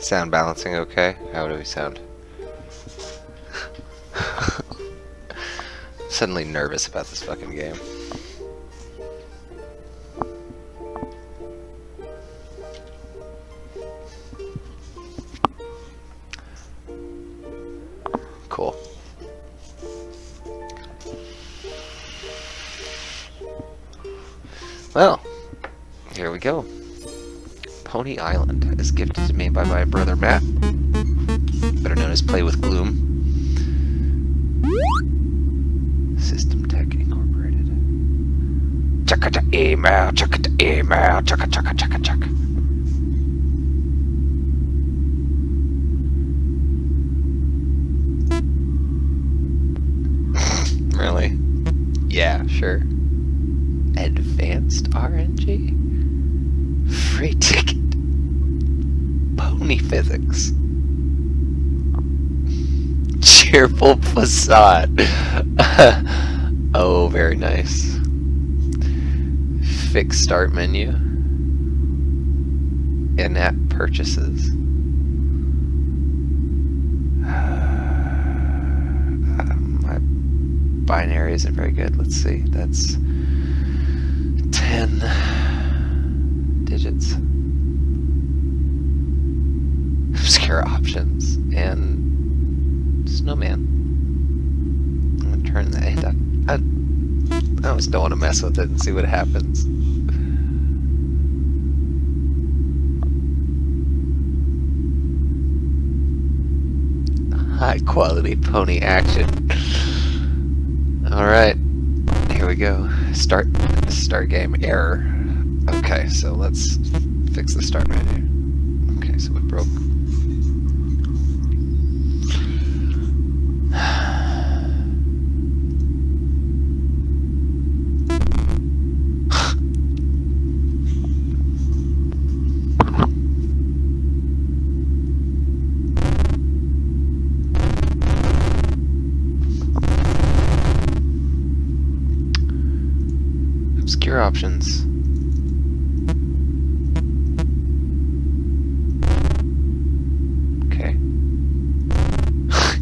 Sound balancing okay? How do we sound? Suddenly nervous about this fucking game. Cool. Well, here we go. Pony Island is gifted to me by my brother Matt, better known as PlayWithGloom. System Tech Incorporated. Chaka to email, chaka to email, chaka chaka chaka chaka. really? Yeah, sure. Advanced RNG? Free ticket. Pony physics. Cheerful facade. oh, very nice. Fix start menu. In-app purchases. My binary isn't very good. Let's see. That's 10 digits. Obscure options and snowman. I'm gonna turn that. I, I almost don't want to mess with it and see what happens. High quality pony action. Alright, here we go. Start start game error. Okay, so let's fix the start menu. Okay, so we broke. Obscure options.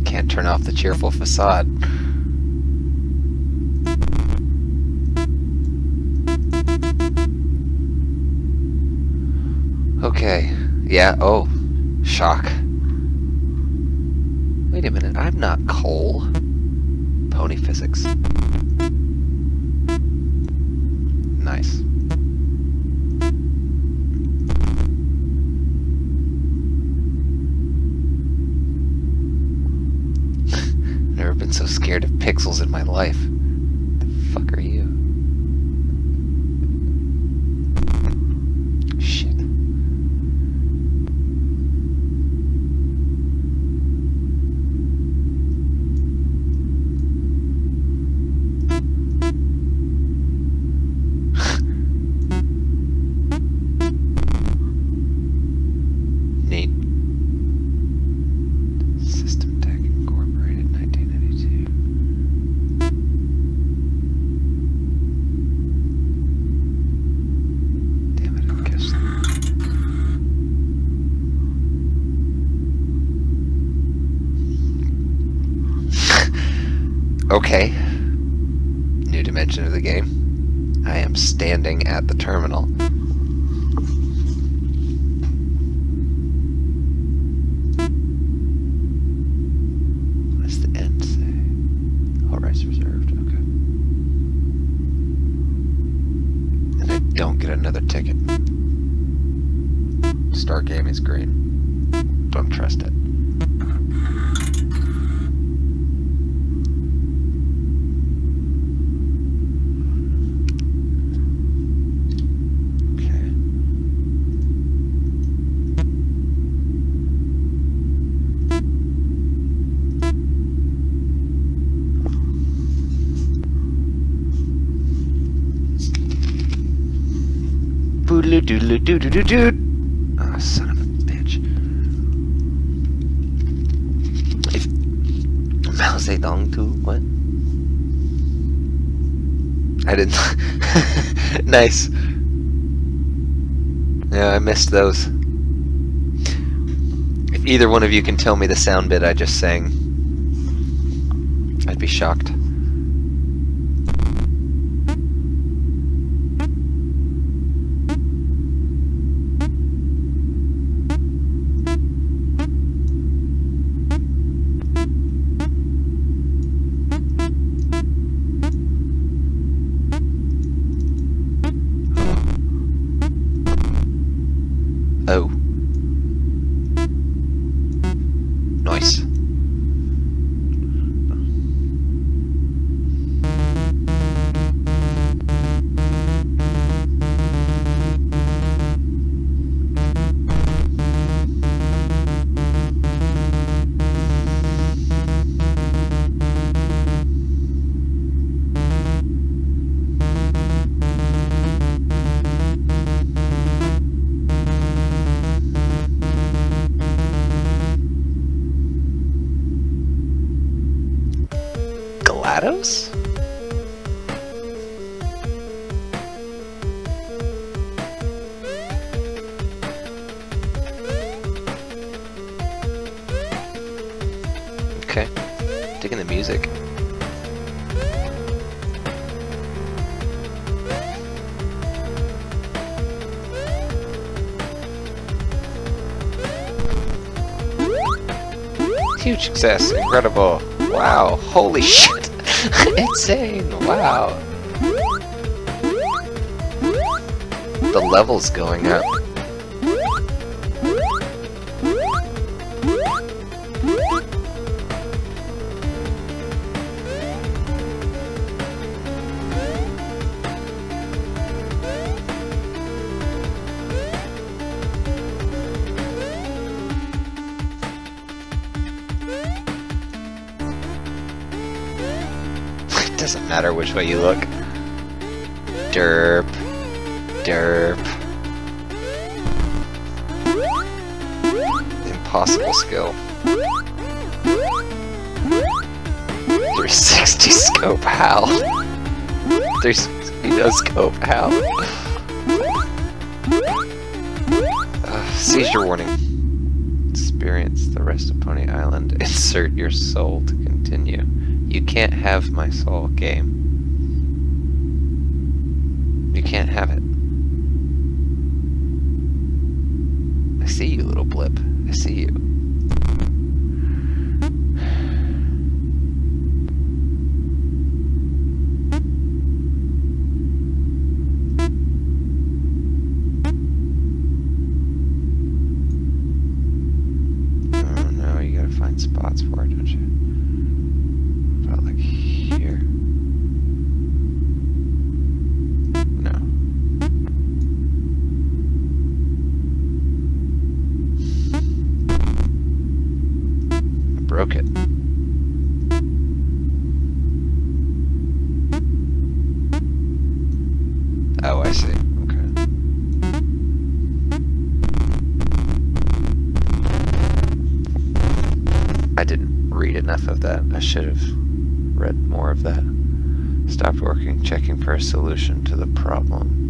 Okay. Turn off the cheerful facade. Okay. Yeah, oh. Shock. Wait a minute, I'm not Cole. Pony physics. Nice. Never been so scared of pixels in my life. The fuck are you? Okay. New dimension of the game. I am standing at the terminal. What does the end say? All rights reserved. Okay. And I don't get another ticket. Star game is green. Don't trust it. Okay. Boodle doodle doo doo doo doo. Oh, ah, son of a bitch. If Mao Zedong too? What? I didn't. nice. Yeah, I missed those. If either one of you can tell me the sound bit I just sang, I'd be shocked. GLaDOS? Okay. Digging the music. Huge success, incredible. Wow, holy shit. Insane, wow. The level's going up. Doesn't matter which way you look. Derp. Derp. Impossible skill. 360 scope, how? 360 no scope, how? Seizure warning. Experience the rest of Pony Island. Insert your soul to continue. You can't have my soul, game. You can't have it. I see you, little blip. I see you. No. I broke it. Oh, I see. Okay. I didn't read enough of that. I should have read more of that. Stopped working, checking for a solution to the problem.